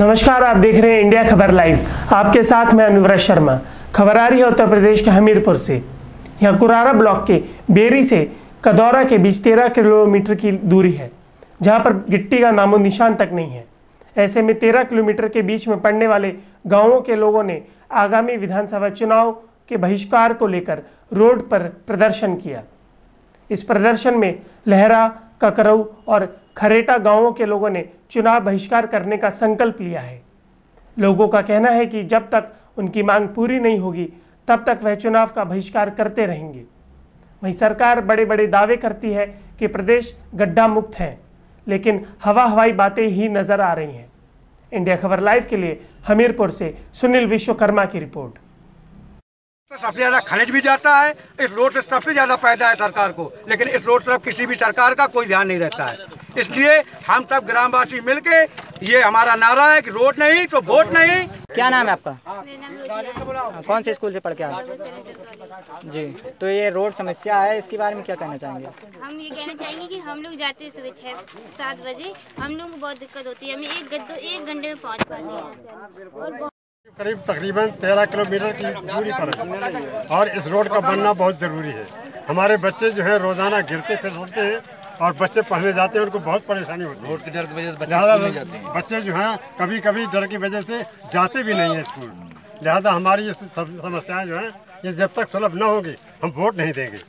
नमस्कार, आप देख रहे हैं इंडिया खबर लाइव। आपके साथ मैं अनुव्रत शर्मा। खबर आ रही है उत्तर प्रदेश के हमीरपुर से। यहाँ कुरारा ब्लॉक के बेरी से कदौरा के बीच तेरह किलोमीटर की दूरी है, जहाँ पर गिट्टी का नामो निशान तक नहीं है। ऐसे में तेरह किलोमीटर के बीच में पड़ने वाले गाँवों के लोगों ने आगामी विधानसभा चुनाव के बहिष्कार को लेकर रोड पर प्रदर्शन किया। इस प्रदर्शन में लहरा ककरऊ और खरेटा गाँवों के लोगों ने चुनाव बहिष्कार करने का संकल्प लिया है। लोगों का कहना है कि जब तक उनकी मांग पूरी नहीं होगी, तब तक वह चुनाव का बहिष्कार करते रहेंगे। वहीं सरकार बड़े बड़े दावे करती है कि प्रदेश गड्ढा मुक्त है, लेकिन हवा हवाई बातें ही नज़र आ रही हैं। इंडिया खबर लाइव के लिए हमीरपुर से सुनील विश्वकर्मा की रिपोर्ट। तो सबसे ज़्यादा खनिज भी जाता है इस रोड से सबसे ज़्यादा फ़ायदा है सरकार को। लेकिन इस रोड तरफ़ किसी भी सरकार का कोई ध्यान नहीं रहता है। इसलिए हम सब ग्रामवासी मिलके ये हमारा नारा है कि रोड नहीं तो वोट नहीं। क्या नाम है आपका? मेरा नाम रोजिया कौन से स्कूल से पढ़ के आए? जी तो ये रोड समस्या है इसके बारे में क्या कहना चाहेंगे हम ये कहना चाहेंगे कि हम लोग जाते हैं सुबह छः सात बजे। हम लोग को बहुत दिक्कत होती है हमें एक एक घंटे में पहुँच पाते हैं। और करीब तकरीबन तेरह किलोमीटर की दूरी पर है। और इस रोड का बनना बहुत ज़रूरी है। हमारे बच्चे जो है रोज़ाना गिरते फिसलते हैं और बच्चे पढ़ने जाते हैं उनको बहुत परेशानी होती है। रोड के डर की वजह से लिहाजा बच्चे जो हैं कभी कभी डर की वजह से जाते भी नहीं हैं स्कूल। लिहाजा हमारी ये समस्याएँ जो हैं ये जब तक सुलभ न होगी हम वोट नहीं देंगे।